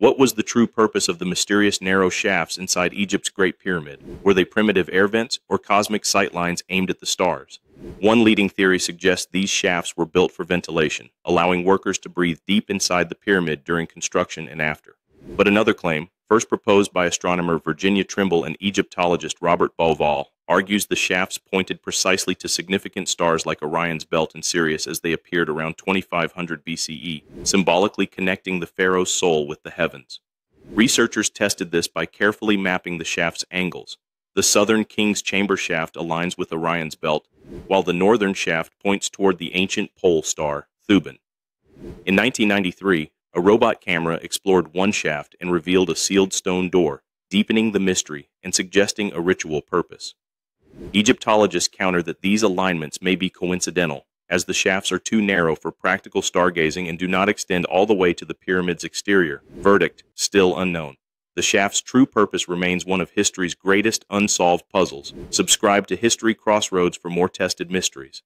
What was the true purpose of the mysterious narrow shafts inside Egypt's Great Pyramid? Were they primitive air vents or cosmic sightlines aimed at the stars? One leading theory suggests these shafts were built for ventilation, allowing workers to breathe deep inside the pyramid during construction and after. But another claim, first proposed by astronomer Virginia Trimble and Egyptologist Robert Bauval, argues the shafts pointed precisely to significant stars like Orion's belt and Sirius as they appeared around 2500 BCE, symbolically connecting the pharaoh's soul with the heavens. Researchers tested this by carefully mapping the shaft's angles. The southern king's chamber shaft aligns with Orion's belt, while the northern shaft points toward the ancient pole star, Thuban. In 1993, a robot camera explored one shaft and revealed a sealed stone door, deepening the mystery and suggesting a ritual purpose. Egyptologists counter that these alignments may be coincidental, as the shafts are too narrow for practical stargazing and do not extend all the way to the pyramid's exterior. Verdict still unknown. The shaft's true purpose remains one of history's greatest unsolved puzzles. Subscribe to History Crossroads for more tested mysteries.